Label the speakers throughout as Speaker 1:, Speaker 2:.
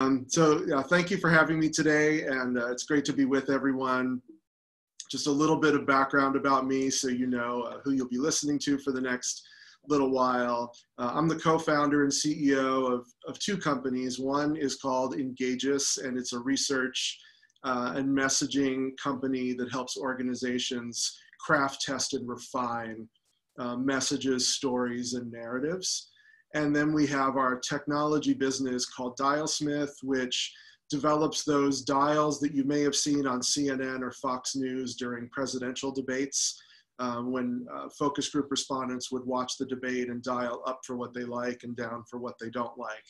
Speaker 1: Um, so yeah, thank you for having me today, and uh, it's great to be with everyone. Just a little bit of background about me so you know uh, who you'll be listening to for the next little while. Uh, I'm the co-founder and CEO of, of two companies. One is called Engagious, and it's a research uh, and messaging company that helps organizations craft, test, and refine uh, messages, stories, and narratives. And then we have our technology business called Dialsmith, which develops those dials that you may have seen on CNN or Fox News during presidential debates. Um, when uh, focus group respondents would watch the debate and dial up for what they like and down for what they don't like.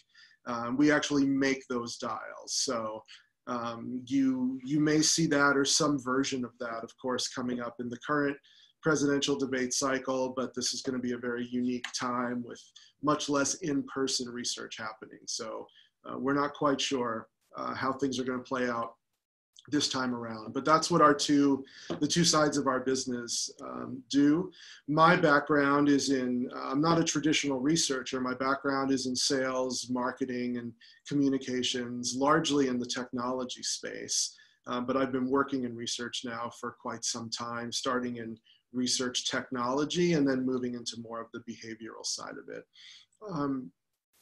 Speaker 1: Um, we actually make those dials. So um, you, you may see that or some version of that, of course, coming up in the current presidential debate cycle, but this is going to be a very unique time with much less in-person research happening. So uh, we're not quite sure uh, how things are going to play out this time around. But that's what our two, the two sides of our business um, do. My background is in, uh, I'm not a traditional researcher. My background is in sales, marketing, and communications, largely in the technology space. Um, but I've been working in research now for quite some time, starting in research technology and then moving into more of the behavioral side of it. Um,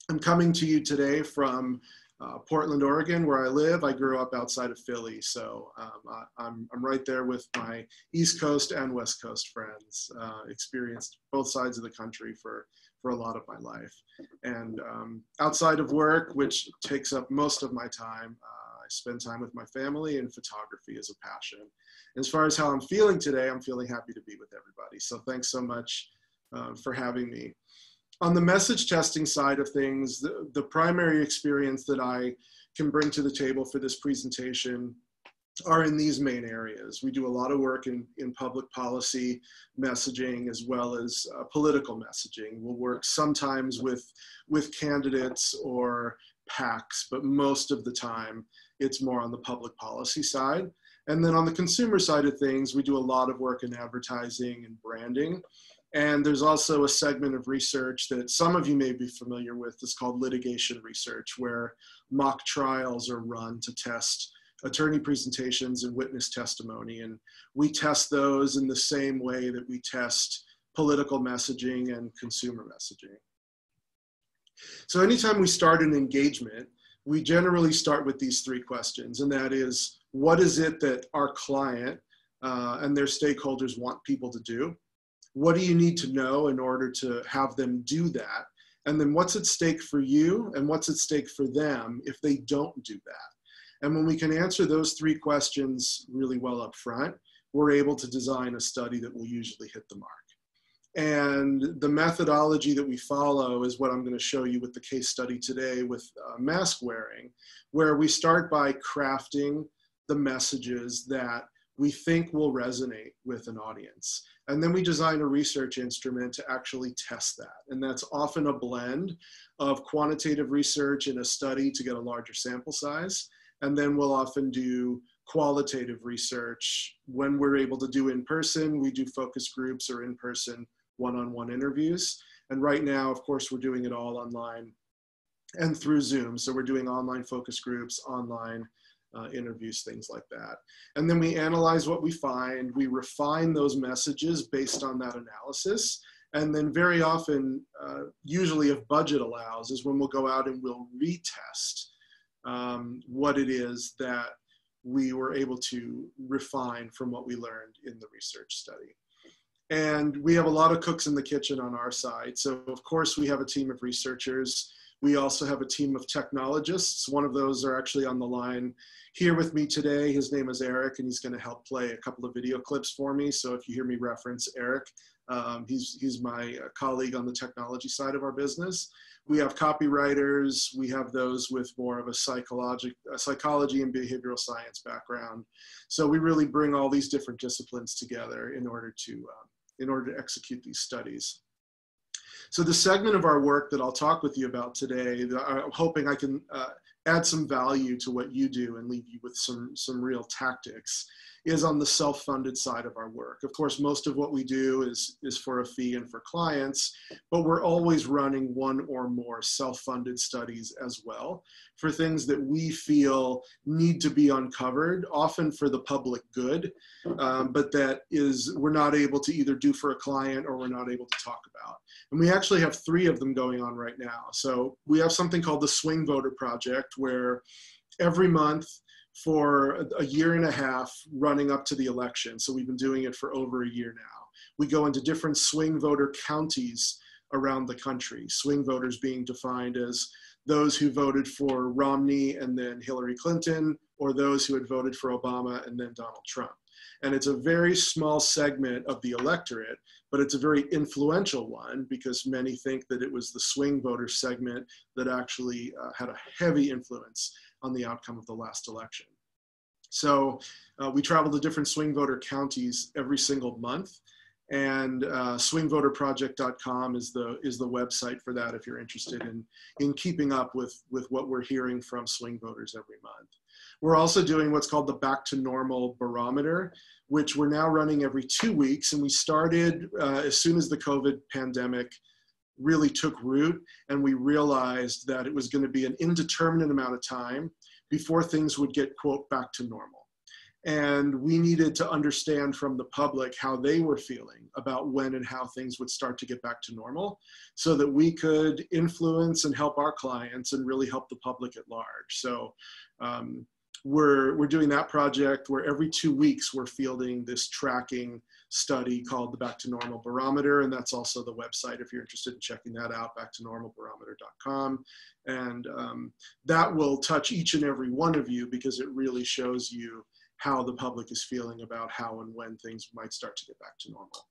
Speaker 1: I'm coming to you today from uh, Portland, Oregon, where I live. I grew up outside of Philly, so um, I, am I'm, I'm right there with my East Coast and West Coast friends. Uh, experienced both sides of the country for for a lot of my life, and um, outside of work, which takes up most of my time, uh, I spend time with my family, and photography is a passion. As far as how I'm feeling today, I'm feeling happy to be with everybody. So thanks so much uh, for having me. On the message testing side of things, the, the primary experience that I can bring to the table for this presentation are in these main areas. We do a lot of work in, in public policy messaging as well as uh, political messaging. We'll work sometimes with, with candidates or PACs, but most of the time it's more on the public policy side. And then on the consumer side of things, we do a lot of work in advertising and branding. And there's also a segment of research that some of you may be familiar with. It's called litigation research, where mock trials are run to test attorney presentations and witness testimony. And we test those in the same way that we test political messaging and consumer messaging. So anytime we start an engagement, we generally start with these three questions, and that is, what is it that our client uh, and their stakeholders want people to do? What do you need to know in order to have them do that? And then what's at stake for you and what's at stake for them if they don't do that? And when we can answer those three questions really well up front, we're able to design a study that will usually hit the mark. And the methodology that we follow is what I'm going to show you with the case study today with uh, mask wearing, where we start by crafting the messages that we think will resonate with an audience. And then we design a research instrument to actually test that. And that's often a blend of quantitative research in a study to get a larger sample size. And then we'll often do qualitative research. When we're able to do in person, we do focus groups or in person one-on-one interviews. And right now, of course, we're doing it all online and through Zoom. So we're doing online focus groups, online uh, interviews, things like that. And then we analyze what we find, we refine those messages based on that analysis. And then very often, uh, usually if budget allows, is when we'll go out and we'll retest um, what it is that we were able to refine from what we learned in the research study. And we have a lot of cooks in the kitchen on our side. So of course we have a team of researchers. We also have a team of technologists. One of those are actually on the line here with me today. His name is Eric and he's gonna help play a couple of video clips for me. So if you hear me reference Eric, um, he's, he's my uh, colleague on the technology side of our business. We have copywriters, we have those with more of a, psychologic, a psychology and behavioral science background. So we really bring all these different disciplines together in order to um, in order to execute these studies. So the segment of our work that I'll talk with you about today, I'm hoping I can uh, add some value to what you do and leave you with some, some real tactics, is on the self-funded side of our work. Of course, most of what we do is, is for a fee and for clients, but we're always running one or more self-funded studies as well for things that we feel need to be uncovered, often for the public good, um, but that is we're not able to either do for a client or we're not able to talk about. And we actually have three of them going on right now. So we have something called the Swing Voter Project, where every month for a year and a half running up to the election. So we've been doing it for over a year now. We go into different swing voter counties around the country, swing voters being defined as those who voted for Romney and then Hillary Clinton, or those who had voted for Obama and then Donald Trump. And it's a very small segment of the electorate, but it's a very influential one because many think that it was the swing voter segment that actually uh, had a heavy influence on the outcome of the last election. So uh, we travel to different swing voter counties every single month. And uh, swingvoterproject.com is the is the website for that if you're interested in in keeping up with with what we're hearing from swing voters every month. We're also doing what's called the Back to Normal Barometer, which we're now running every two weeks. And we started uh, as soon as the COVID pandemic really took root and we realized that it was going to be an indeterminate amount of time before things would get quote back to normal and we needed to understand from the public how they were feeling about when and how things would start to get back to normal so that we could influence and help our clients and really help the public at large so um, we're, we're doing that project where every two weeks we're fielding this tracking study called the Back to Normal Barometer, and that's also the website if you're interested in checking that out, backtonormalbarometer.com. And um, that will touch each and every one of you because it really shows you how the public is feeling about how and when things might start to get back to normal.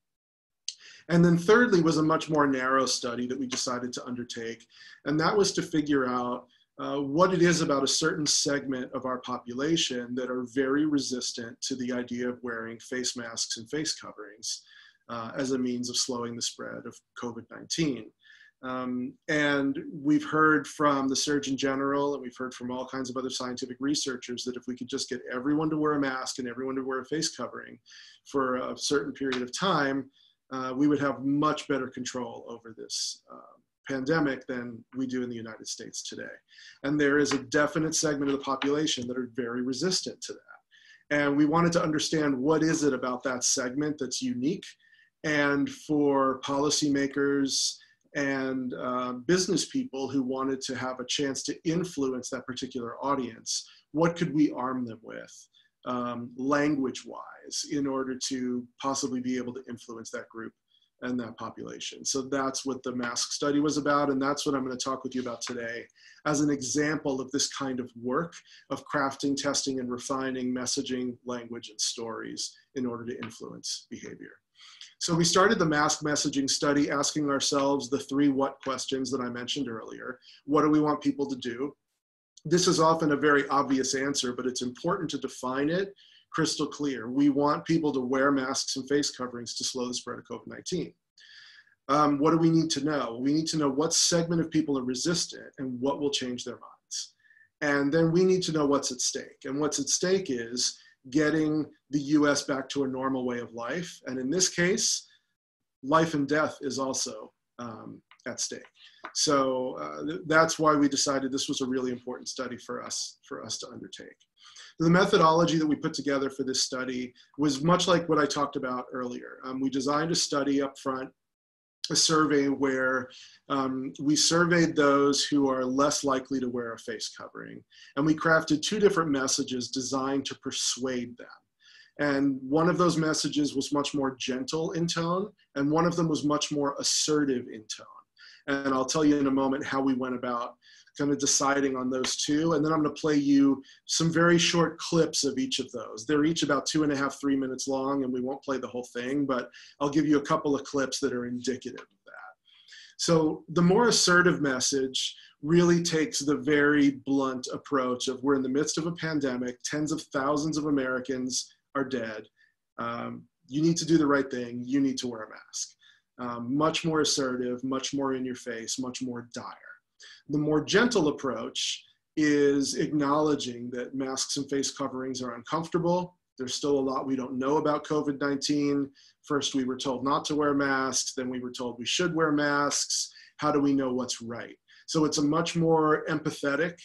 Speaker 1: And then thirdly was a much more narrow study that we decided to undertake, and that was to figure out uh, what it is about a certain segment of our population that are very resistant to the idea of wearing face masks and face coverings uh, as a means of slowing the spread of COVID-19. Um, and we've heard from the Surgeon General and we've heard from all kinds of other scientific researchers that if we could just get everyone to wear a mask and everyone to wear a face covering for a certain period of time, uh, we would have much better control over this uh, pandemic than we do in the United States today. And there is a definite segment of the population that are very resistant to that. And we wanted to understand what is it about that segment that's unique and for policymakers and uh, business people who wanted to have a chance to influence that particular audience, what could we arm them with? Um, language wise in order to possibly be able to influence that group and that population. So that's what the mask study was about, and that's what I'm going to talk with you about today as an example of this kind of work of crafting, testing, and refining messaging, language, and stories in order to influence behavior. So we started the mask messaging study asking ourselves the three what questions that I mentioned earlier. What do we want people to do? This is often a very obvious answer, but it's important to define it crystal clear. We want people to wear masks and face coverings to slow the spread of COVID-19. Um, what do we need to know? We need to know what segment of people are resistant and what will change their minds. And then we need to know what's at stake. And what's at stake is getting the US back to a normal way of life. And in this case, life and death is also um, at stake. So uh, that's why we decided this was a really important study for us, for us to undertake. The methodology that we put together for this study was much like what I talked about earlier. Um, we designed a study up front, a survey where um, we surveyed those who are less likely to wear a face covering. And we crafted two different messages designed to persuade them. And one of those messages was much more gentle in tone, and one of them was much more assertive in tone. And I'll tell you in a moment how we went about kind of deciding on those two. And then I'm going to play you some very short clips of each of those. They're each about two and a half, three minutes long, and we won't play the whole thing, but I'll give you a couple of clips that are indicative of that. So the more assertive message really takes the very blunt approach of we're in the midst of a pandemic, tens of thousands of Americans are dead. Um, you need to do the right thing. You need to wear a mask. Um, much more assertive, much more in your face, much more dire. The more gentle approach is acknowledging that masks and face coverings are uncomfortable, There's still a lot we don't know about COVID 19. First, we were told not to wear masks, then we were told we should wear masks. How do we know what's right? So it's a much more empathetic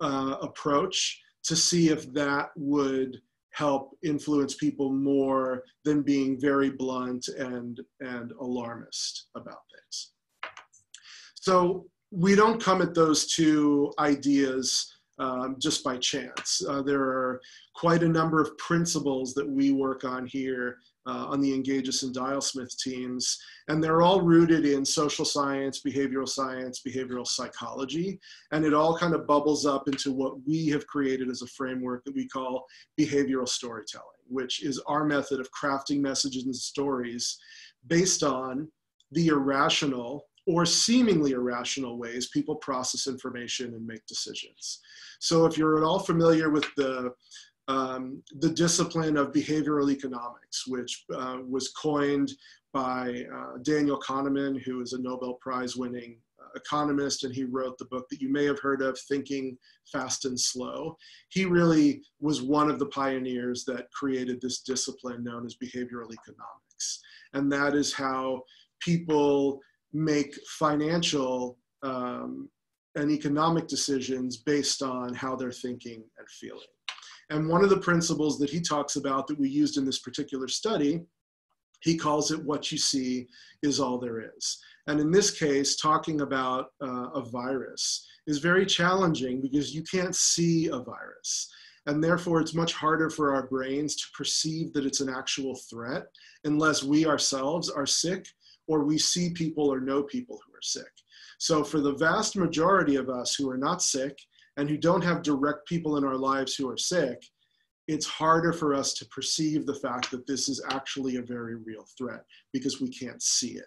Speaker 1: uh, approach to see if that would help influence people more than being very blunt and, and alarmist about things. So we don't come at those two ideas um, just by chance. Uh, there are quite a number of principles that we work on here uh, on the Engagious and Dialsmith teams, and they're all rooted in social science, behavioral science, behavioral psychology, and it all kind of bubbles up into what we have created as a framework that we call behavioral storytelling, which is our method of crafting messages and stories based on the irrational or seemingly irrational ways people process information and make decisions. So if you're at all familiar with the um, the discipline of behavioral economics, which uh, was coined by uh, Daniel Kahneman, who is a Nobel Prize winning uh, economist, and he wrote the book that you may have heard of, Thinking Fast and Slow. He really was one of the pioneers that created this discipline known as behavioral economics. And that is how people make financial um, and economic decisions based on how they're thinking and feeling. And one of the principles that he talks about that we used in this particular study, he calls it what you see is all there is. And in this case, talking about uh, a virus is very challenging because you can't see a virus. And therefore, it's much harder for our brains to perceive that it's an actual threat unless we ourselves are sick or we see people or know people who are sick. So, for the vast majority of us who are not sick and who don't have direct people in our lives who are sick, it's harder for us to perceive the fact that this is actually a very real threat because we can't see it.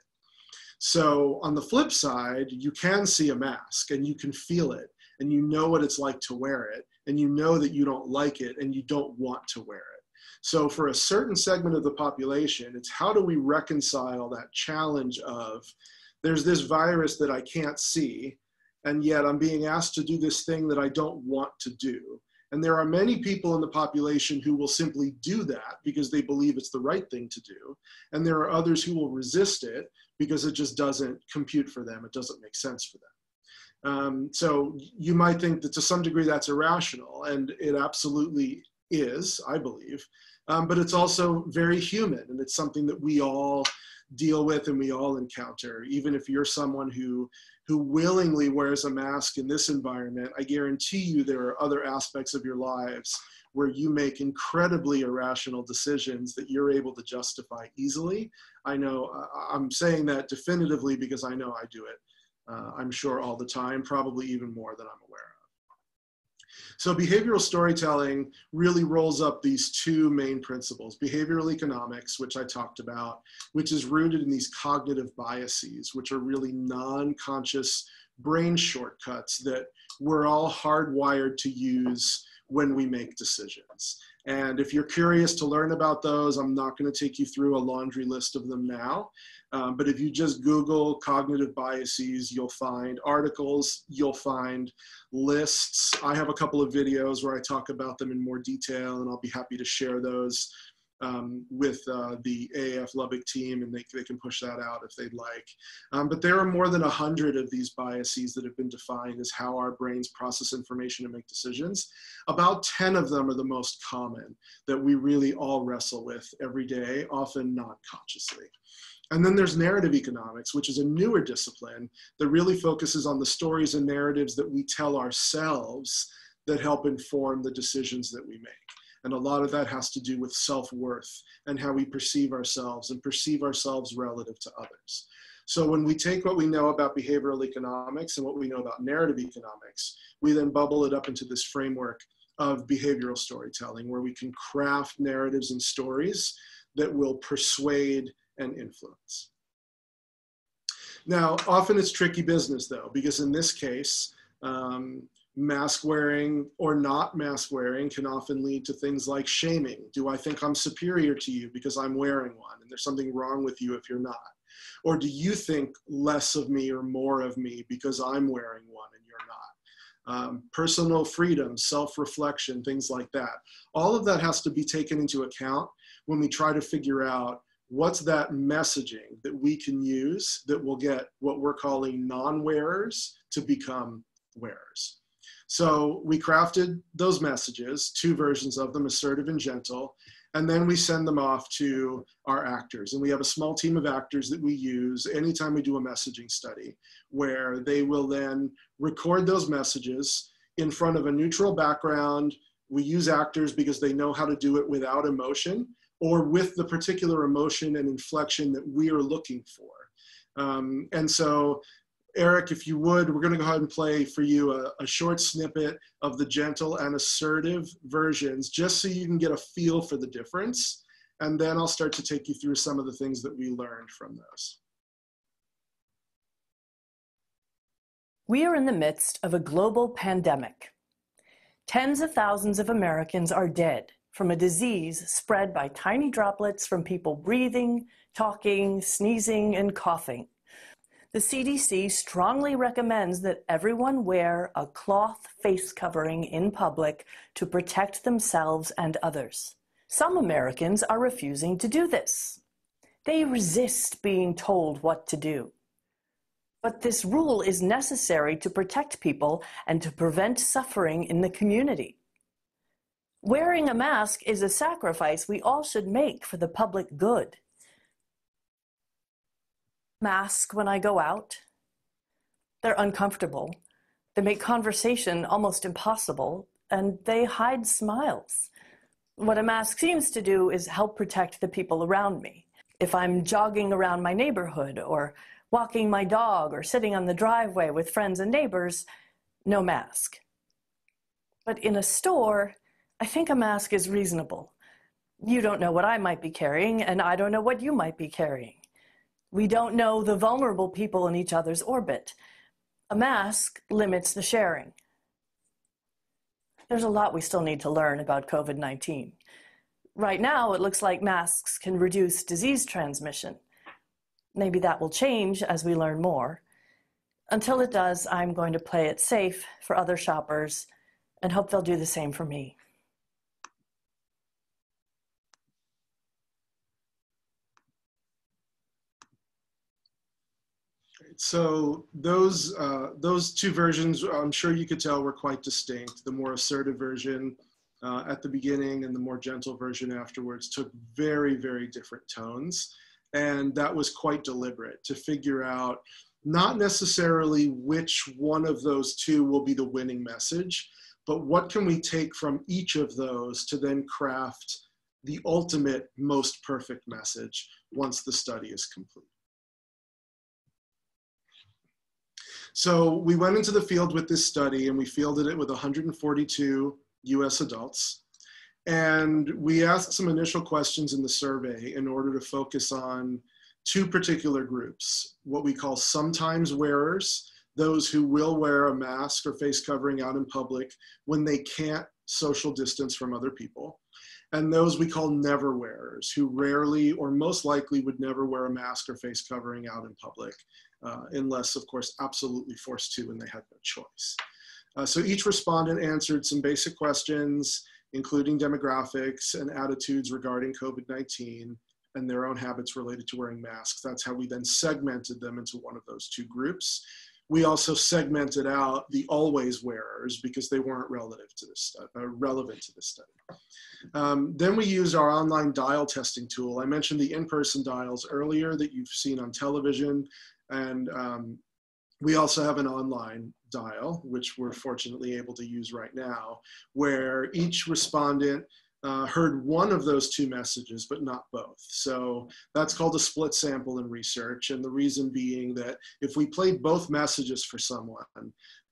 Speaker 1: So, on the flip side, you can see a mask and you can feel it and you know what it's like to wear it and you know that you don't like it and you don't want to wear it. So, for a certain segment of the population, it's how do we reconcile that challenge of there's this virus that I can't see, and yet I'm being asked to do this thing that I don't want to do. And there are many people in the population who will simply do that because they believe it's the right thing to do. And there are others who will resist it because it just doesn't compute for them, it doesn't make sense for them. Um, so you might think that to some degree that's irrational, and it absolutely is, I believe. Um, but it's also very human, and it's something that we all deal with and we all encounter. Even if you're someone who who willingly wears a mask in this environment, I guarantee you there are other aspects of your lives where you make incredibly irrational decisions that you're able to justify easily. I know I'm saying that definitively because I know I do it. Uh, I'm sure all the time, probably even more than I'm aware of. So behavioral storytelling really rolls up these two main principles, behavioral economics, which I talked about, which is rooted in these cognitive biases, which are really non-conscious brain shortcuts that we're all hardwired to use when we make decisions. And if you're curious to learn about those, I'm not going to take you through a laundry list of them now. Um, but if you just Google cognitive biases, you'll find articles, you'll find lists. I have a couple of videos where I talk about them in more detail, and I'll be happy to share those um, with uh, the AAF Lubbock team, and they, they can push that out if they'd like. Um, but there are more than 100 of these biases that have been defined as how our brains process information and make decisions. About 10 of them are the most common that we really all wrestle with every day, often not consciously. And then there's narrative economics, which is a newer discipline that really focuses on the stories and narratives that we tell ourselves that help inform the decisions that we make. And a lot of that has to do with self worth and how we perceive ourselves and perceive ourselves relative to others. So when we take what we know about behavioral economics and what we know about narrative economics, we then bubble it up into this framework of behavioral storytelling where we can craft narratives and stories that will persuade and influence. Now, often it's tricky business though, because in this case, um, mask wearing or not mask wearing can often lead to things like shaming. Do I think I'm superior to you because I'm wearing one and there's something wrong with you if you're not? Or do you think less of me or more of me because I'm wearing one and you're not? um, personal freedom, self-reflection, things like that. All of that has to be taken into account when we try to figure out what's that messaging that we can use that will get what we're calling non-wearers to become wearers. So we crafted those messages, two versions of them, assertive and gentle, and then we send them off to our actors. And we have a small team of actors that we use anytime we do a messaging study, where they will then record those messages in front of a neutral background. We use actors because they know how to do it without emotion or with the particular emotion and inflection that we are looking for. Um, and so Eric, if you would, we're going to go ahead and play for you a, a, short snippet of the gentle and assertive versions, just so you can get a feel for the difference. And then I'll start to take you through some of the things that we learned from those.
Speaker 2: We are in the midst of a global pandemic. Tens of thousands of Americans are dead from a disease spread by tiny droplets from people breathing, talking, sneezing, and coughing. The CDC strongly recommends that everyone wear a cloth face covering in public to protect themselves and others. Some Americans are refusing to do this. They resist being told what to do. But this rule is necessary to protect people and to prevent suffering in the community. Wearing a mask is a sacrifice we all should make for the public good mask when I go out. They're uncomfortable. They make conversation almost impossible, and they hide smiles. What a mask seems to do is help protect the people around me. If I'm jogging around my neighborhood or walking my dog or sitting on the driveway with friends and neighbors, no mask. But in a store, I think a mask is reasonable. You don't know what I might be carrying, and I don't know what you might be carrying. We don't know the vulnerable people in each other's orbit. A mask limits the sharing. There's a lot we still need to learn about COVID 19. Right now, it looks like masks can reduce disease transmission. Maybe that will change as we learn more. Until it does, I'm going to play it safe for other shoppers and hope they'll do the same for me.
Speaker 1: So those uh, those two versions, I'm sure you could tell, were quite distinct. The more assertive version uh, at the beginning and the more gentle version afterwards took very, very different tones, and that was quite deliberate to figure out not necessarily which one of those two will be the winning message, but what can we take from each of those to then craft the ultimate most perfect message once the study is complete. So we went into the field with this study and we fielded it with 142 US adults. And we asked some initial questions in the survey in order to focus on two particular groups, what we call sometimes wearers, those who will wear a mask or face covering out in public when they can't social distance from other people. And those we call never wearers, who rarely or most likely would never wear a mask or face covering out in public uh, unless, of course, absolutely forced to and they had no choice. Uh, so each respondent answered some basic questions, including demographics and attitudes regarding COVID-19 and their own habits related to wearing masks. That's how we then segmented them into one of those two groups. We also segmented out the always wearers because they weren't relative to this uh, relevant to this study. Um, then we used our online dial testing tool. I mentioned the in-person dials earlier that you've seen on television. And um, we also have an online dial, which we're fortunately able to use right now, where each respondent uh, heard one of those two messages, but not both. So that's called a split sample in research. And the reason being that if we played both messages for someone,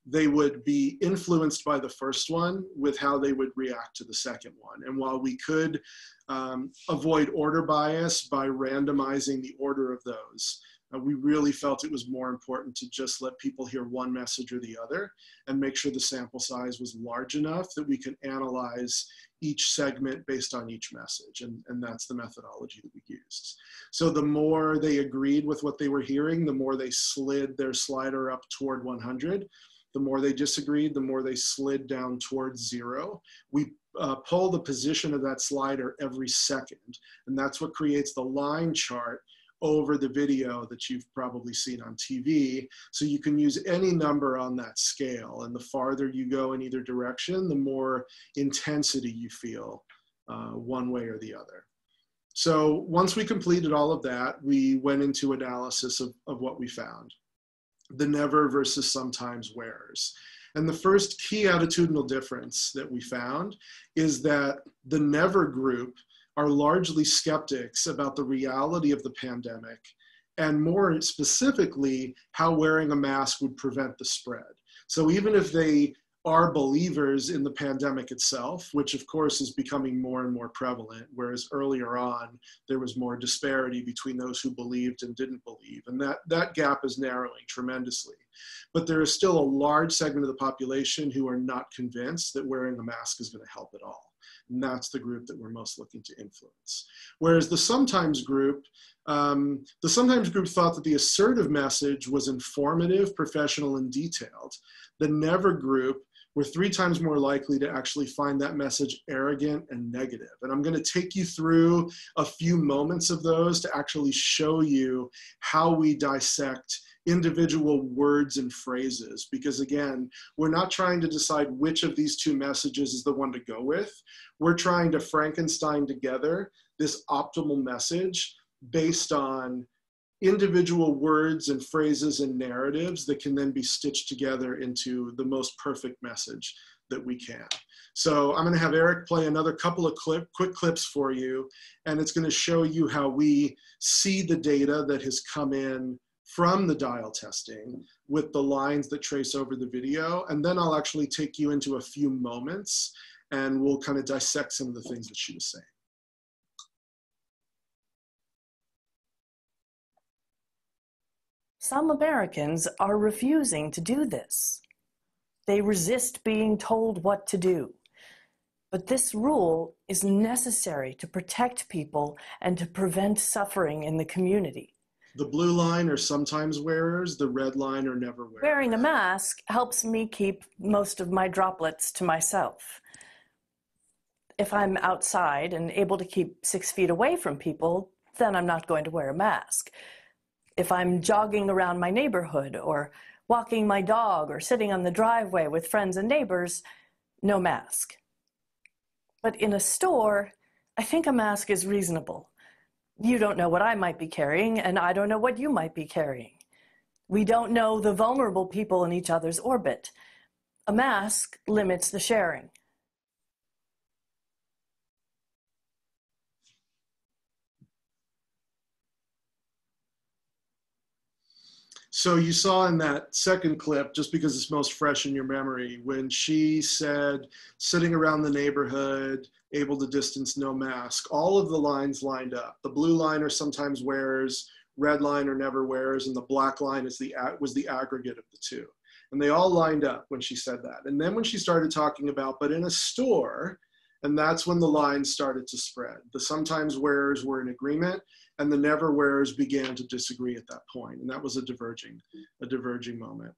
Speaker 1: they would be influenced by the first one with how they would react to the second one. And while we could um, avoid order bias by randomizing the order of those, uh, we really felt it was more important to just let people hear one message or the other and make sure the sample size was large enough that we can analyze each segment based on each message. And, and that's the methodology that we used. So the more they agreed with what they were hearing, the more they slid their slider up toward 100. The more they disagreed, the more they slid down towards zero. We uh, pull the position of that slider every second, and that's what creates the line chart over the video that you've probably seen on TV. So you can use any number on that scale. And the farther you go in either direction, the more intensity you feel uh, one way or the other. So once we completed all of that, we went into analysis of, of what we found. The never versus sometimes wheres. And the first key attitudinal difference that we found is that the never group are largely skeptics about the reality of the pandemic and more specifically, how wearing a mask would prevent the spread. So even if they are believers in the pandemic itself, which of course is becoming more and more prevalent, whereas earlier on there was more disparity between those who believed and didn't believe. And that, that gap is narrowing tremendously. But there is still a large segment of the population who are not convinced that wearing a mask is going to help at all. And that's the group that we're most looking to influence. Whereas the sometimes group, um, the sometimes group thought that the assertive message was informative, professional, and detailed. The never group were three times more likely to actually find that message arrogant and negative. And I'm going to take you through a few moments of those to actually show you how we dissect individual words and phrases because again we're not trying to decide which of these two messages is the one to go with we're trying to frankenstein together this optimal message based on individual words and phrases and narratives that can then be stitched together into the most perfect message that we can. So I'm going to have Eric play another couple of clip, quick clips for you, and it's going to show you how we see the data that has come in from the dial testing with the lines that trace over the video. And then I'll actually take you into a few moments and we'll kind of dissect some of the things that she was saying.
Speaker 2: Some Americans are refusing to do this. They resist being told what to do. But this rule is necessary to protect people and to prevent suffering in the community.
Speaker 1: The blue line are sometimes wearers, the red line are never wearers.
Speaker 2: Wearing a mask helps me keep most of my droplets to myself. If I'm outside and able to keep six feet away from people, then I'm not going to wear a mask. If I'm jogging around my neighborhood or walking my dog or sitting on the driveway with friends and neighbors, no mask. But in a store, I think a mask is reasonable. You don't know what I might be carrying, and I don't know what you might be carrying. We don't know the vulnerable people in each other's orbit. A mask limits the sharing.
Speaker 1: So you saw in that second clip, just because it's most fresh in your memory, when she said, sitting around the neighborhood, able to distance, no mask, all of the lines lined up. The blue line are sometimes wears, red line are never wears, and the black line is the, was the aggregate of the two. And they all lined up when she said that. And then when she started talking about, but in a store, and that's when the lines started to spread. The sometimes wearers were in agreement, and the never wearers began to disagree at that point and that was a diverging a diverging moment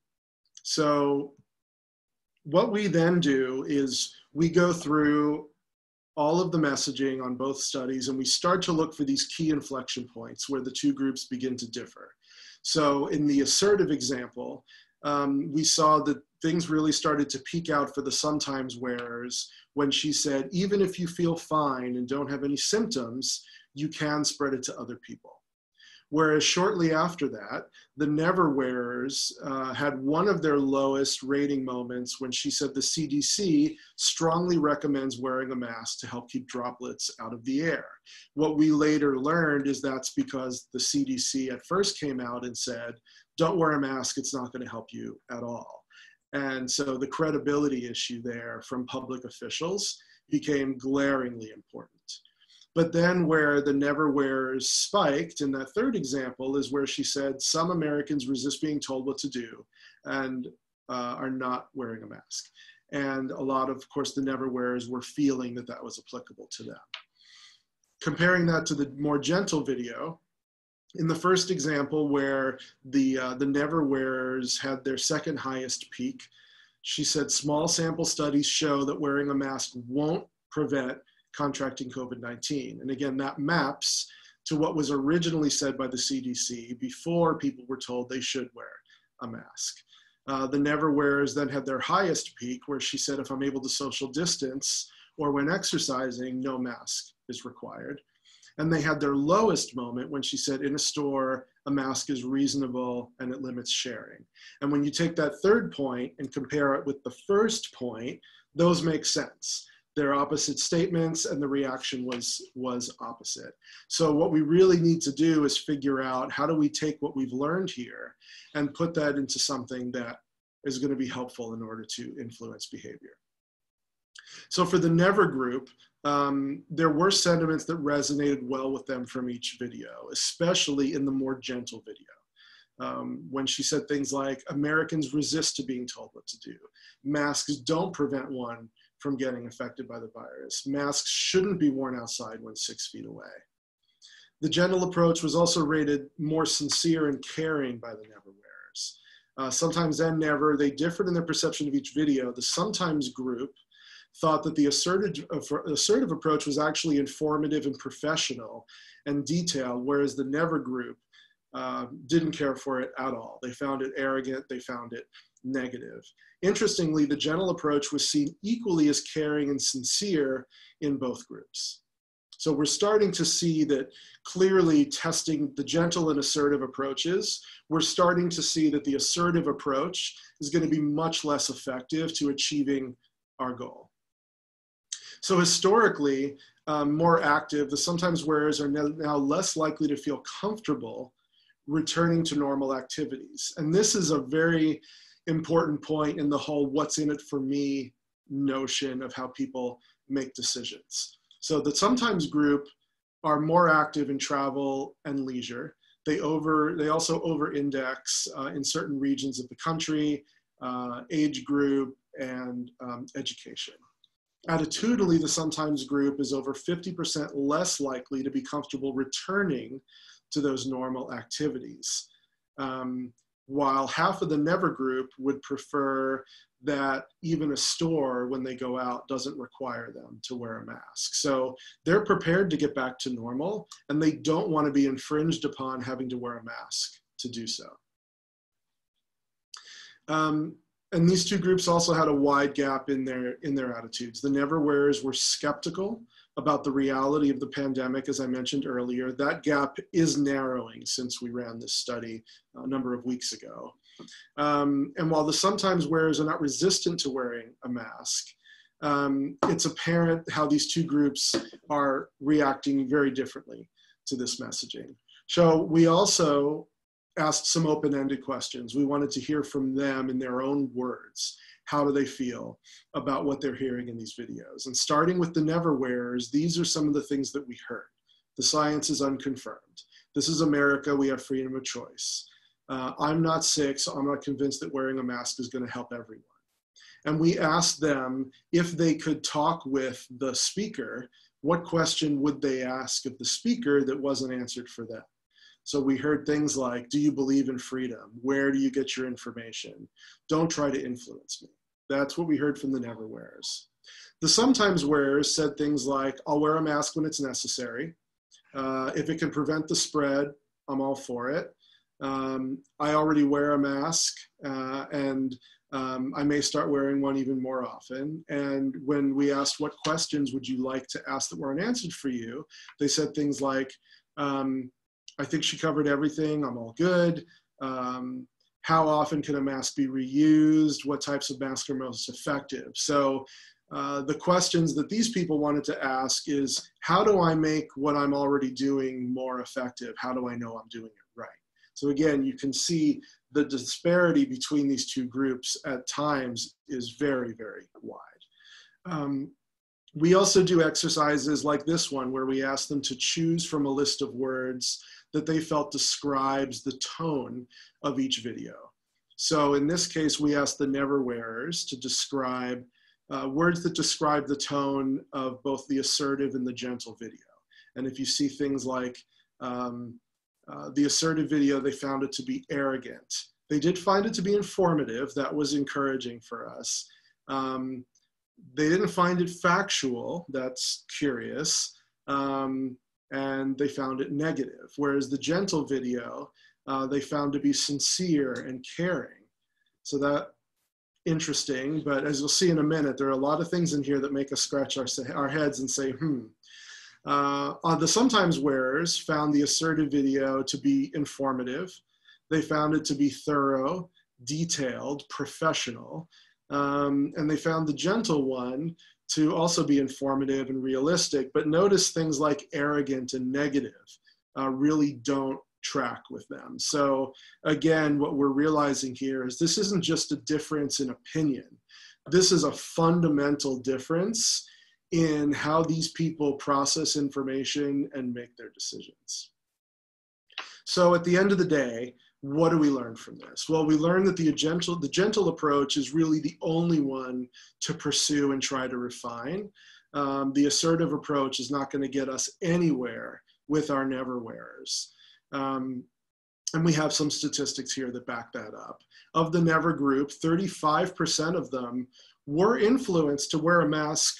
Speaker 1: so what we then do is we go through all of the messaging on both studies and we start to look for these key inflection points where the two groups begin to differ so in the assertive example um, we saw that things really started to peak out for the sometimes wearers when she said even if you feel fine and don't have any symptoms you can spread it to other people. Whereas shortly after that, the never wearers uh, had one of their lowest rating moments when she said the CDC strongly recommends wearing a mask to help keep droplets out of the air. What we later learned is that's because the CDC at first came out and said, don't wear a mask, it's not going to help you at all. And so the credibility issue there from public officials became glaringly important. But then where the never wears spiked in that third example is where she said some Americans resist being told what to do and uh, are not wearing a mask. And a lot of, of course, the never wearers were feeling that that was applicable to them. Comparing that to the more gentle video, in the first example where the, uh, the never wearers had their second highest peak, She said small sample studies show that wearing a mask won't prevent contracting COVID 19. And again, that maps to what was originally said by the CDC before people were told they should wear a mask. Uh, the never wearers then had their highest peak where she said, if I'm able to social distance or when exercising, no mask is required. And they had their lowest moment when she said, in a store, a mask is reasonable and it limits sharing. And when you take that third point and compare it with the first point, those make sense. They're opposite statements and the reaction was, was opposite. So what we really need to do is figure out how do we take what we've learned here and put that into something that is gonna be helpful in order to influence behavior. So for the never group, um, there were sentiments that resonated well with them from each video, especially in the more gentle video. Um, when she said things like, Americans resist to being told what to do. Masks don't prevent one from getting affected by the virus. Masks shouldn't be worn outside when six feet away. The gentle approach was also rated more sincere and caring by the never wearers. Uh, sometimes and never, they differed in their perception of each video. The sometimes group thought that the assertive, assertive approach was actually informative and professional and detailed, whereas the never group uh, didn't care for it at all. They found it arrogant, they found it negative. Interestingly, the gentle approach was seen equally as caring and sincere in both groups. So we're starting to see that clearly testing the gentle and assertive approaches, we're starting to see that the assertive approach is going to be much less effective to achieving our goal. So historically, um, more active, the sometimes wearers are now less likely to feel comfortable returning to normal activities. And this is a very important point in the whole what's in it for me notion of how people make decisions. So the sometimes group are more active in travel and leisure. They over they also over index uh, in certain regions of the country, uh, age group, and um, education. Attitudinally, the sometimes group is over 50% less likely to be comfortable returning to those normal activities. Um, while half of the never group would prefer that even a store when they go out doesn't require them to wear a mask. So they're prepared to get back to normal and they don't want to be infringed upon having to wear a mask to do so. Um, and these two groups also had a wide gap in their in their attitudes. The never wearers were skeptical about the reality of the pandemic, as I mentioned earlier. That gap is narrowing since we ran this study a number of weeks ago. Um, and while the sometimes wearers are not resistant to wearing a mask, um, it's apparent how these two groups are reacting very differently to this messaging. So we also asked some open-ended questions. We wanted to hear from them in their own words. How do they feel about what they're hearing in these videos? And starting with the never wearers, these are some of the things that we heard. The science is unconfirmed. This is America, we have freedom of choice. Uh, I'm not sick, so I'm not convinced that wearing a mask is gonna help everyone. And we asked them if they could talk with the speaker, what question would they ask of the speaker that wasn't answered for them? So we heard things like, do you believe in freedom? Where do you get your information? Don't try to influence me. That's what we heard from the never wearers. The sometimes wearers said things like, I'll wear a mask when it's necessary. Uh, if it can prevent the spread, I'm all for it. Um, I already wear a mask uh, and um, I may start wearing one even more often. And when we asked what questions would you like to ask that weren't answered for you, they said things like, um, I think she covered everything. I'm all good. Um, how often can a mask be reused? What types of masks are most effective? So uh, the questions that these people wanted to ask is, how do I make what I'm already doing more effective? How do I know I'm doing it right? So again, you can see the disparity between these two groups at times is very, very wide. Um, we also do exercises like this one where we ask them to choose from a list of words that they felt describes the tone of each video. So in this case, we asked the never wearers to describe uh, words that describe the tone of both the assertive and the gentle video. And if you see things like um, uh, the assertive video, they found it to be arrogant. they did find it to be informative. That was encouraging for us. Um, they didn't find it factual. That's curious. Um, and they found it negative. Whereas the gentle video, uh, they found to be sincere and caring. So that interesting. But as you'll see in a minute, there are a lot of things in here that make us scratch our, our heads and say, hmm. Uh, on the sometimes wearers found the assertive video to be informative. They found it to be thorough, detailed, professional. Um, and they found the gentle one to also be informative and realistic. But notice things like arrogant and negative uh, really don't track with them. So again, what we're realizing here is this isn't just a difference in opinion. This is a fundamental difference in how these people process information and make their decisions. So at the end of the day, what do we learn from this? Well, we learn that the gentle, the gentle approach is really the only one to pursue and try to refine. Um, the assertive approach is not going to get us anywhere with our never wearers. Um, and we have some statistics here that back that up. Of the never group, 35% of them were influenced to wear a mask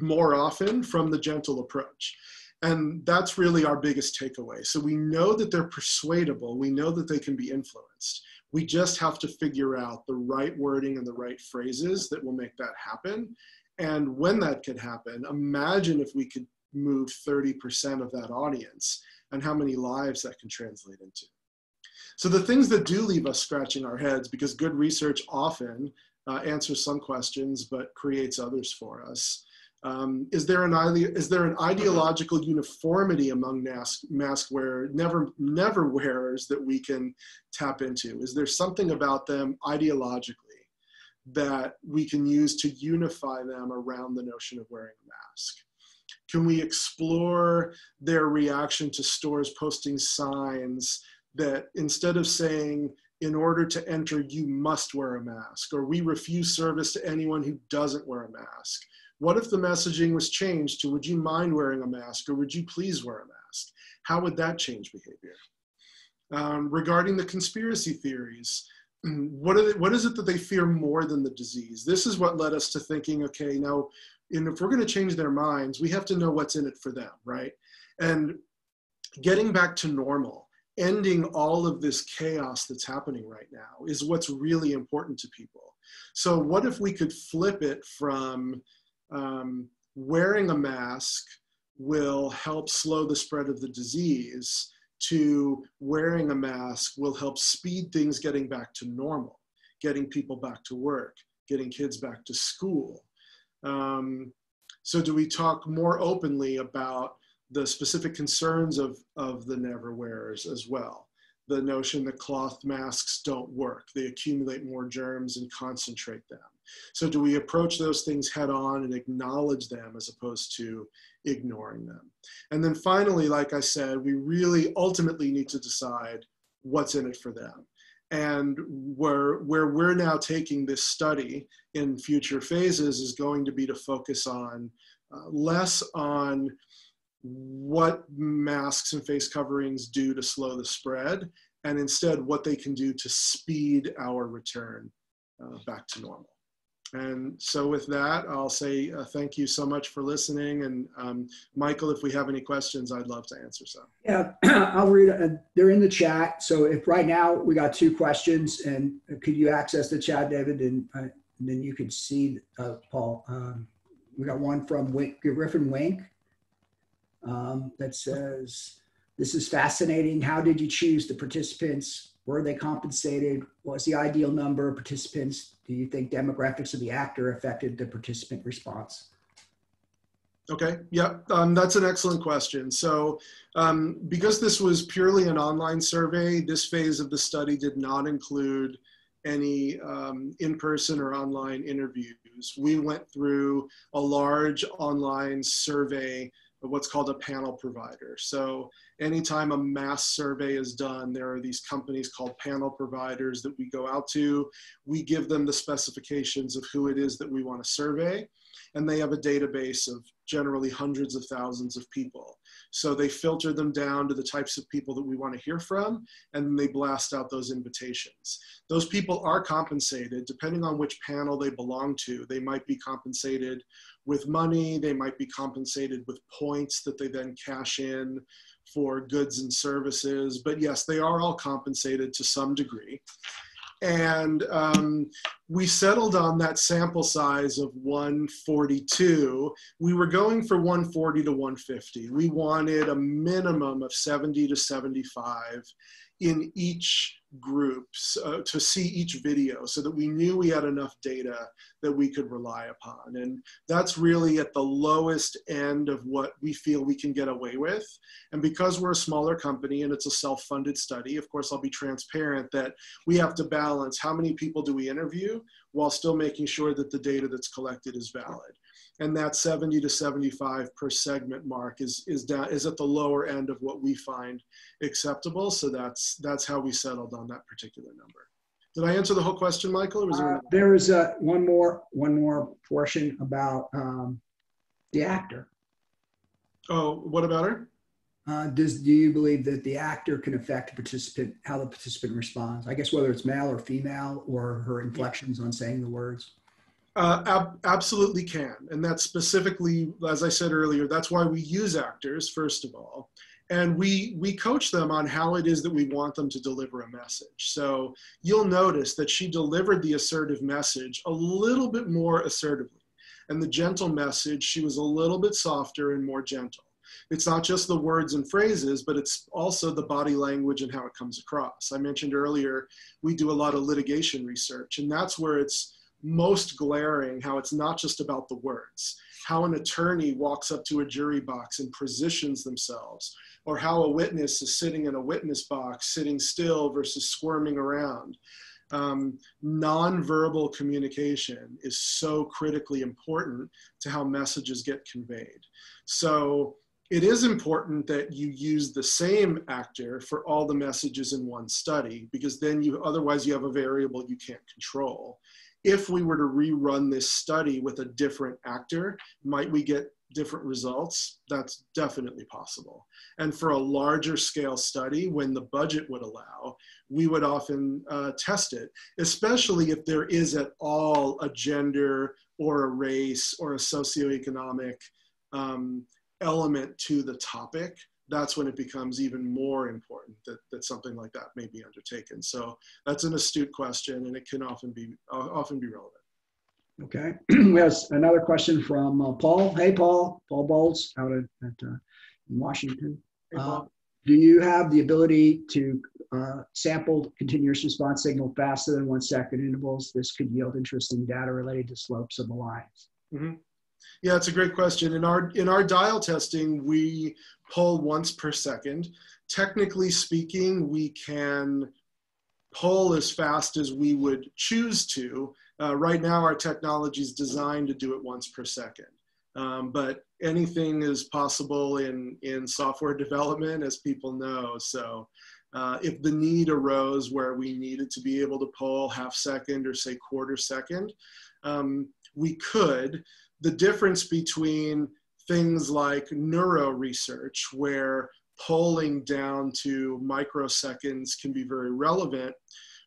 Speaker 1: more often from the gentle approach. And that's really our biggest takeaway. So we know that they're persuadable, we know that they can be influenced. We just have to figure out the right wording and the right phrases that will make that happen. And when that could happen, imagine if we could move 30% of that audience and how many lives that can translate into. So the things that do leave us scratching our heads, because good research often uh, answers some questions but creates others for us, um, is there an is there an ideological uniformity among mask mask never never wearers that we can tap into? Is there something about them ideologically that we can use to unify them around the notion of wearing a mask? Can we explore their reaction to stores posting signs that instead of saying in order to enter you must wear a mask or we refuse service to anyone who doesn't wear a mask what if the messaging was changed to, would you mind wearing a mask or would you please wear a mask? How would that change behavior? Um, regarding the conspiracy theories, what, they, what is it that they fear more than the disease? This is what led us to thinking, okay, now, if we're going to change their minds, we have to know what's in it for them, right? And getting back to normal, ending all of this chaos that's happening right now is what's really important to people. So, what if we could flip it from um, wearing a mask will help slow the spread of the disease to wearing a mask will help speed things getting back to normal, getting people back to work, getting kids back to school. Um, so do we talk more openly about the specific concerns of, of the never wearers as well? The notion that cloth masks don't work. They accumulate more germs and concentrate them. So do we approach those things head on and acknowledge them as opposed to ignoring them? And then finally, like I said, we really ultimately need to decide what's in it for them. And where, where we're now taking this study in future phases is going to be to focus on uh, less on what masks and face coverings do to slow the spread, and instead what they can do to speed our return uh, back to normal. And so with that, I'll say uh, thank you so much for listening. And um, Michael, if we have any questions, I'd love to answer some.
Speaker 3: Yeah, I'll read. Uh, they're in the chat. So if right now we got two questions and could you access the chat, David, and, uh, and then you could see uh, Paul. Um, we got one from Wink, Griffin Wink um, that says, this is fascinating. How did you choose the participants? Were they compensated? Was the ideal number of participants? Do you think demographics of the actor affected the participant response?
Speaker 1: Okay, yeah, um, that's an excellent question. So um, because this was purely an online survey, this phase of the study did not include any um, in-person or online interviews. We went through a large online survey of what's called a panel provider. So anytime a mass survey is done, there are these companies called panel providers that we go out to. We give them the specifications of who it is that we want to survey. and they have a database of generally hundreds of thousands of people. So they filter them down to the types of people that we want to hear from, and then they blast out those invitations. Those people are compensated depending on which panel they belong to. They might be compensated with money, they might be compensated with points that they then cash in for goods and services. But yes, they are all compensated to some degree. And um, we settled on that sample size of 142. We were going for 140 to 150. We wanted a minimum of 70 to 75 in each groups uh, to see each video so that we knew we had enough data that we could rely upon. And that's really at the lowest end of what we feel we can get away with. And because we're a smaller company and it's a self-funded study, of course, I'll be transparent that we have to balance how many people do we interview while still making sure that the data that's collected is valid and that 70 to 75 per segment mark is is down is at the lower end of what we find acceptable. So that's that's how we settled on that particular number. Did I answer the whole question, Michael?
Speaker 3: There, uh, there is a, one more one more portion about um, the actor.
Speaker 1: Oh, what about her?
Speaker 3: Uh, does do you believe that the actor can affect participant how the participant responds? I guess whether it's male or female or her inflections on saying the words.
Speaker 1: Uh, ab- absolutely can. And that's specifically, as I said earlier, that's why we use actors, first of all. And we, we coach them on how it is that we want them to deliver a message. So you'll notice that she delivered the assertive message a little bit more assertively. And the gentle message, she was a little bit softer and more gentle. It's not just the words and phrases, but it's also the body language and how it comes across. I mentioned earlier, we do a lot of litigation research, and that's where it's most glaring how it's not just about the words, how an attorney walks up to a jury box and positions themselves, or how a witness is sitting in a witness box, sitting still versus squirming around. Um, nonverbal communication is so critically important to how messages get conveyed. So it is important that you use the same actor for all the messages in one study because then you otherwise you have a variable you can't control if we were to rerun this study with a different actor, might we get different results? That's definitely possible. And for a larger scale study, when the budget would allow, we would often uh, test it, especially if there is at all a gender or a race or a socioeconomic um, element to the topic that's when it becomes even more important that, that something like that may be undertaken. So that's an astute question and it can often be, often be relevant.
Speaker 3: Okay, we have another question from uh, Paul. Hey, Paul, Paul Bowles out at, at uh, in Washington. Hey, uh, do you have the ability to uh, sample continuous response signal faster than one second intervals? This could yield interesting data related to slopes of the lines.
Speaker 1: Mm -hmm. Yeah, it's a great question. In our in our dial testing, we pull once per second. Technically speaking, we can pull as fast as we would choose to. Uh, right now, our technology is designed to do it once per second. Um, but anything is possible in, in software development, as people know. So uh, if the need arose where we needed to be able to pull half second or say quarter second, um, we could. The difference between things like neuro research, where polling down to microseconds can be very relevant,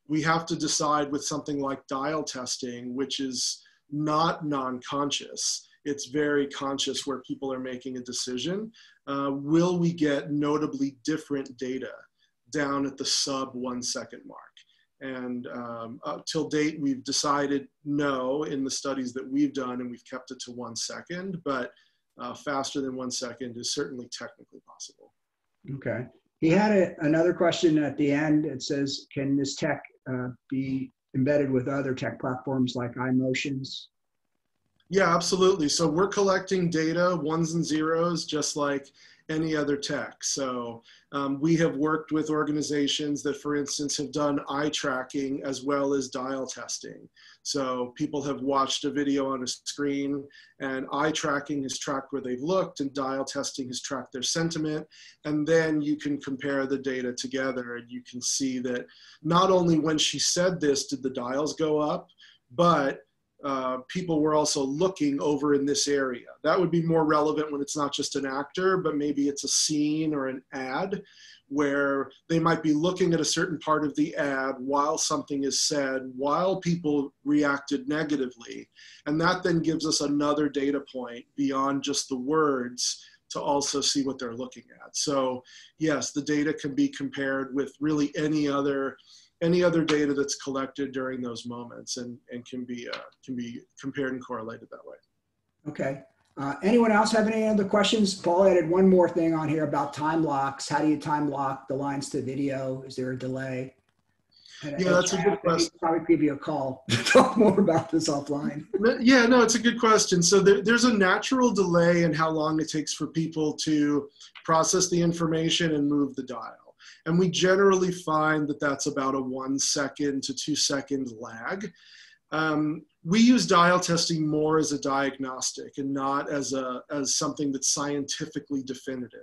Speaker 1: we have to decide with something like dial testing, which is not non conscious. It's very conscious where people are making a decision. Uh, will we get notably different data down at the sub one second mark? And um, till date, we've decided no in the studies that we've done, and we've kept it to one second. But uh, faster than one second is certainly technically possible.
Speaker 3: Okay. He had a, another question at the end. It says, can this tech uh, be embedded with other tech platforms like iMotions?
Speaker 1: Yeah, absolutely. So we're collecting data, ones and zeros, just like any other tech. So um, we have worked with organizations that, for instance, have done eye tracking as well as dial testing. So people have watched a video on a screen and eye tracking has tracked where they've looked and dial testing has tracked their sentiment. And then you can compare the data together and you can see that not only when she said this did the dials go up, but uh, people were also looking over in this area. That would be more relevant when it's not just an actor, but maybe it's a scene or an ad where they might be looking at a certain part of the ad while something is said, while people reacted negatively. And that then gives us another data point beyond just the words to also see what they're looking at. So yes, the data can be compared with really any other any other data that's collected during those moments and, and can be uh, can be compared and correlated that way.
Speaker 3: Okay. Uh, anyone else have any other questions? Paul added one more thing on here about time locks. How do you time lock the lines to video? Is there a delay?
Speaker 1: And yeah, that's a good question.
Speaker 3: Probably give you a call to talk more about this offline.
Speaker 1: Yeah, no, it's a good question. So there, there's a natural delay in how long it takes for people to process the information and move the dial. And we generally find that that's about a one second to two second lag. Um, we use dial testing more as a diagnostic and not as a as something that's scientifically definitive.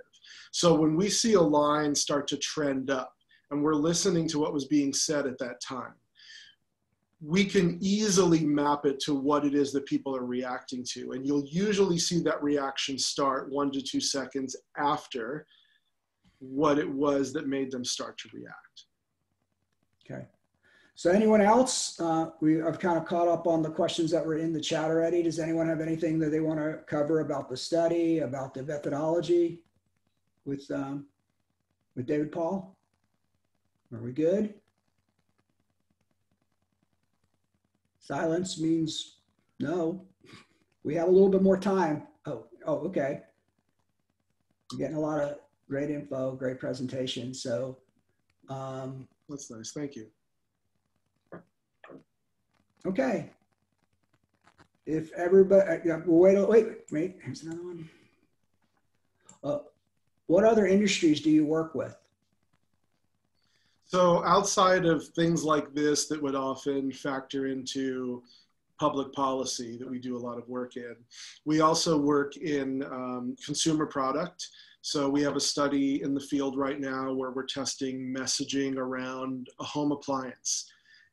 Speaker 1: So when we see a line start to trend up and we're listening to what was being said at that time, we can easily map it to what it is that people are reacting to. And you'll usually see that reaction start one to two seconds after what it was that made them start to react.
Speaker 3: Okay. So anyone else? Uh, we I've kind of caught up on the questions that were in the chat already. Does anyone have anything that they want to cover about the study, about the methodology with um, with David Paull? Are we good? Silence means no. We have a little bit more time. Oh, oh, okay. You're getting a lot of great info, great presentation. So um,
Speaker 1: that's nice. Thank you.
Speaker 3: Okay. If everybody, uh, yeah, wait, wait, wait, here's another one. Uh, what other industries do you work with?
Speaker 1: So outside of things like this that would often factor into public policy that we do a lot of work in, we also work in um, consumer product. So we have a study in the field right now where we're testing messaging around a home appliance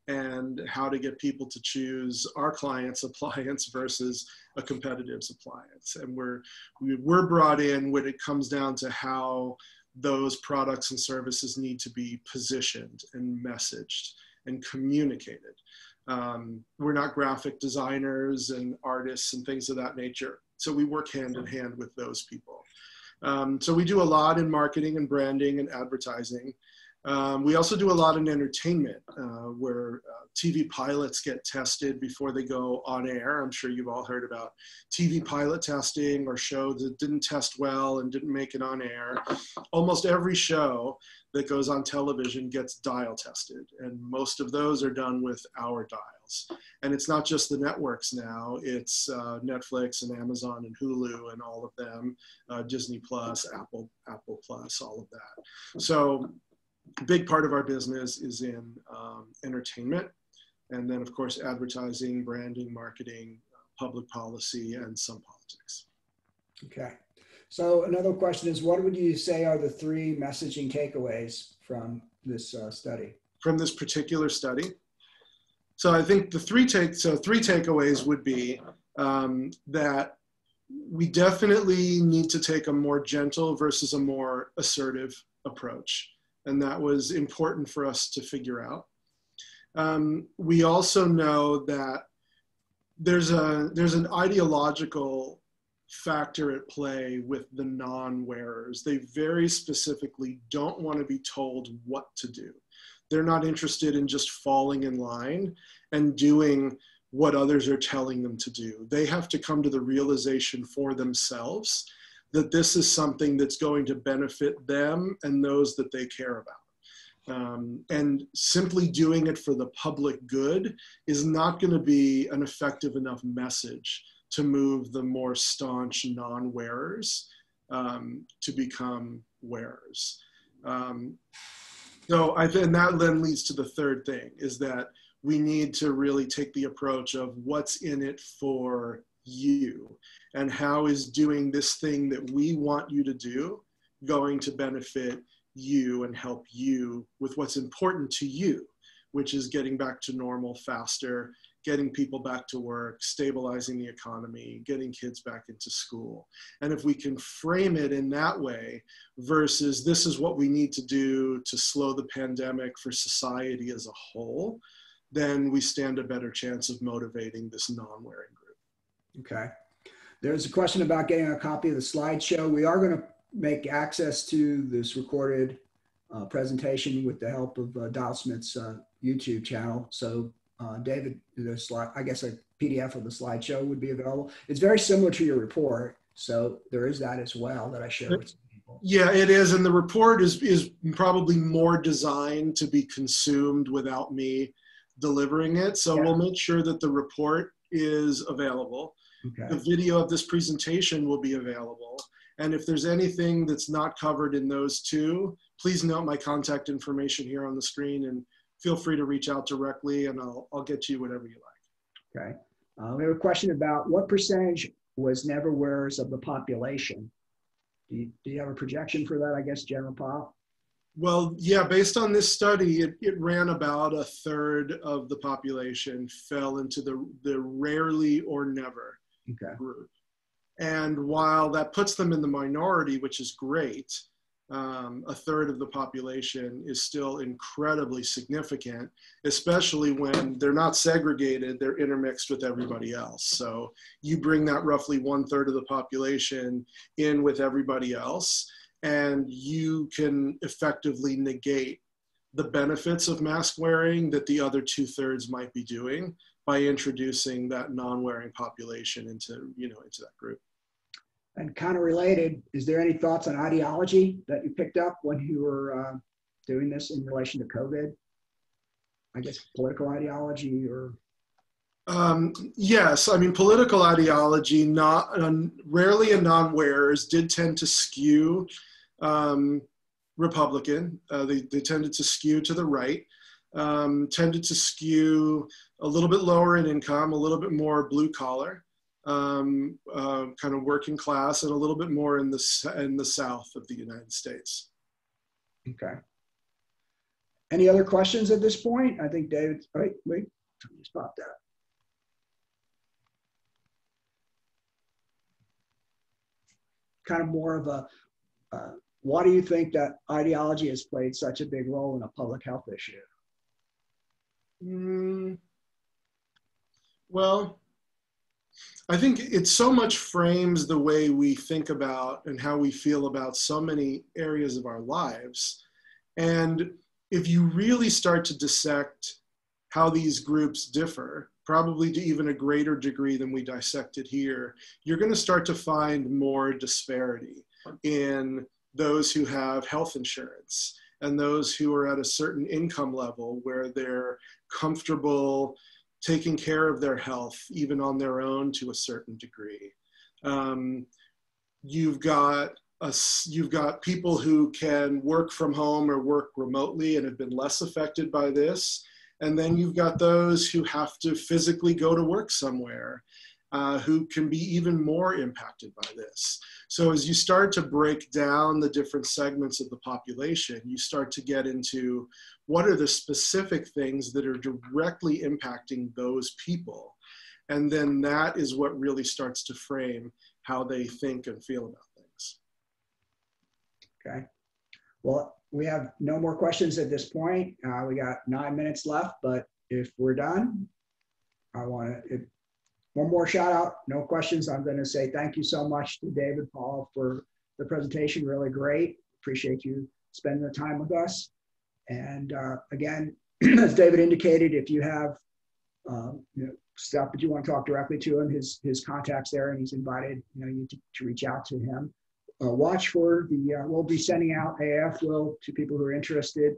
Speaker 1: and how to get people to choose our client's appliance versus a competitive's appliance. And we're, we're brought in when it comes down to how those products and services need to be positioned and messaged and communicated. Um, we're not graphic designers and artists and things of that nature. So we work hand in hand with those people. Um, so we do a lot in marketing and branding and advertising. Um, we also do a lot in entertainment uh, where uh, TV pilots get tested before they go on air. I'm sure you've all heard about TV pilot testing or shows that didn't test well and didn't make it on air. Almost every show that goes on television gets dial tested, and most of those are done with our dials. And it's not just the networks now, it's uh, Netflix and Amazon and Hulu and all of them, uh, Disney Plus, Apple, Apple Plus, all of that. So a big part of our business is in um, entertainment. And then, of course, advertising, branding, marketing, public policy, and some politics.
Speaker 3: Okay. So another question is, what would you say are the three messaging takeaways from this uh, study?
Speaker 1: From this particular study? So I think the three take so three takeaways would be um, that we definitely need to take a more gentle versus a more assertive approach and that was important for us to figure out. Um, we also know that there's a there's an ideological factor at play with the non-wearers. They very specifically don't want to be told what to do. They're not interested in just falling in line and doing what others are telling them to do. They have to come to the realization for themselves that this is something that's going to benefit them and those that they care about. Um, and simply doing it for the public good is not going to be an effective enough message to move the more staunch non-wearers um, to become wearers. Um, so I think that then leads to the third thing is that we need to really take the approach of what's in it for you and how is doing this thing that we want you to do going to benefit you and help you with what's important to you which is getting back to normal faster getting people back to work, stabilizing the economy, getting kids back into school. And if we can frame it in that way versus this is what we need to do to slow the pandemic for society as a whole, then we stand a better chance of motivating this non wearing group.
Speaker 3: Okay. There's a question about getting a copy of the slideshow. We are going to make access to this recorded uh, presentation with the help of uh, Dialsmith's uh, YouTube channel. So, uh, David, the slide, I guess a PDF of the slideshow would be available. It's very similar to your report. So, there is that as well that I share with people.
Speaker 1: Yeah, it is. And the report is, is probably more designed to be consumed without me delivering it. So, yeah. we'll make sure that the report is available. Okay. The video of this presentation will be available. And if there's anything that's not covered in those two, please note my contact information here on the screen and feel free to reach out directly and I'll, I'll get you whatever you like.
Speaker 3: Okay. Uh, we have a question about what percentage was never wearers of the population? Do you, do you have a projection for that, I guess, General Powell?
Speaker 1: Well, yeah, based on this study, it, it ran about a third of the population fell into the, the rarely or never okay. group. And while that puts them in the minority, which is great, um, a third of the population is still incredibly significant, especially when they're not segregated, they're intermixed with everybody else. So you bring that roughly one third of the population in with everybody else, and you can effectively negate the benefits of mask wearing that the other two thirds might be doing by introducing that non-wearing population into, you know, into that group.
Speaker 3: And kind of related, is there any thoughts on ideology that you picked up when you were uh, doing this in relation to COVID? I guess political ideology or?
Speaker 1: Um, yes, I mean political ideology, not rarely a non-wearers did tend to skew um, Republican. Uh, they, they tended to skew to the right, um, tended to skew a little bit lower in income, a little bit more blue collar um, uh, kind of working class, and a little bit more in the in the south of the United States.
Speaker 3: Okay. Any other questions at this point? I think David. Wait, wait. Spot that. Kind of more of a. Uh, why do you think that ideology has played such a big role in a public health issue?
Speaker 1: Mm, well, I think it so much frames the way we think about and how we feel about so many areas of our lives. And if you really start to dissect how these groups differ, probably to even a greater degree than we dissected here, you're going to start to find more disparity in those who have health insurance and those who are at a certain income level where they're comfortable taking care of their health, even on their own to a certain degree. Um, you've got a, you've got people who can work from home or work remotely and have been less affected by this. And then you've got those who have to physically go to work somewhere uh, who can be even more impacted by this. So as you start to break down the different segments of the population, you start to get into what are the specific things that are directly impacting those people. And then that is what really starts to frame how they think and feel about things.
Speaker 3: Okay. Well, we have no more questions at this point. Uh, we got nine minutes left, but if we're done, I want to, one more shout out, no questions. I'm going to say thank you so much to David Paull for the presentation. Really great. Appreciate you spending the time with us. And uh, again, as David indicated, if you have um, you know, stuff that you want to talk directly to him, his his contacts there, and he's invited you know you to, to reach out to him. Uh, watch for the uh, we'll be sending out AF will to people who are interested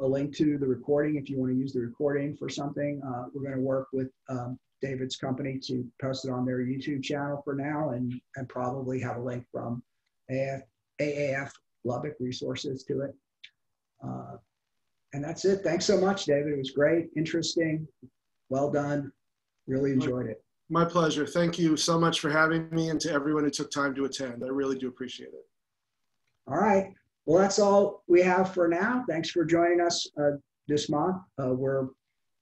Speaker 3: a link to the recording if you want to use the recording for something. Uh, we're going to work with um, David's company to post it on their YouTube channel for now and, and probably have a link from AF, AAF Lubbock resources to it. Uh, and that's it. Thanks so much, David. It was great, interesting, well done. Really enjoyed it.
Speaker 1: My pleasure. Thank you so much for having me and to everyone who took time to attend. I really do appreciate it.
Speaker 3: All right. Well, that's all we have for now. Thanks for joining us uh, this month. Uh, we're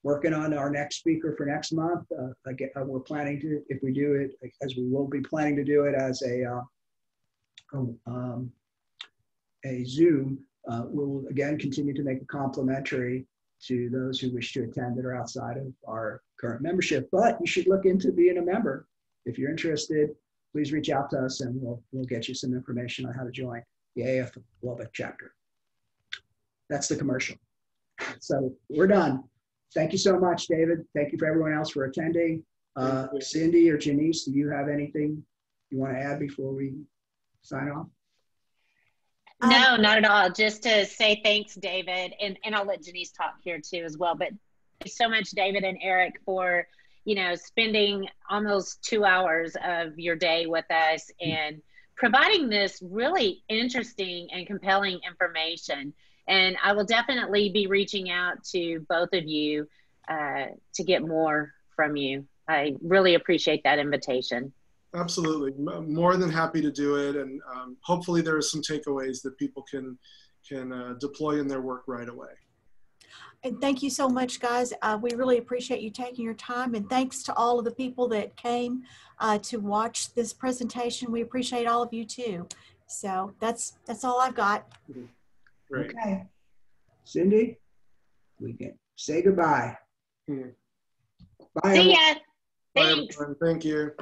Speaker 3: working on our next speaker for next month. Uh, again, uh, we're planning to, if we do it, as we will be planning to do it as a, uh, um, a Zoom, uh, we'll again continue to make it complimentary to those who wish to attend that are outside of our current membership. But you should look into being a member. If you're interested, please reach out to us and we'll, we'll get you some information on how to join the AF Lubbock chapter. That's the commercial. So we're done. Thank you so much, David. Thank you for everyone else for attending. Uh, Cindy or Janice, do you have anything you want to add before we sign off?
Speaker 4: No, not at all. Just to say thanks, David, and and I'll let Janice talk here too as well. But thanks so much, David and Eric, for you know spending almost two hours of your day with us and providing this really interesting and compelling information. And I will definitely be reaching out to both of you uh, to get more from you. I really appreciate that invitation.
Speaker 1: Absolutely, more than happy to do it, and um, hopefully there are some takeaways that people can can uh, deploy in their work right away.
Speaker 5: And thank you so much, guys. Uh, we really appreciate you taking your time, and thanks to all of the people that came uh, to watch this presentation. We appreciate all of you too. So that's that's all I've got.
Speaker 1: Great.
Speaker 3: Okay. Cindy, we can say goodbye.
Speaker 1: Hmm.
Speaker 3: Bye.
Speaker 4: See ya.
Speaker 1: Bye,
Speaker 4: Thanks.
Speaker 1: everyone. Thank you.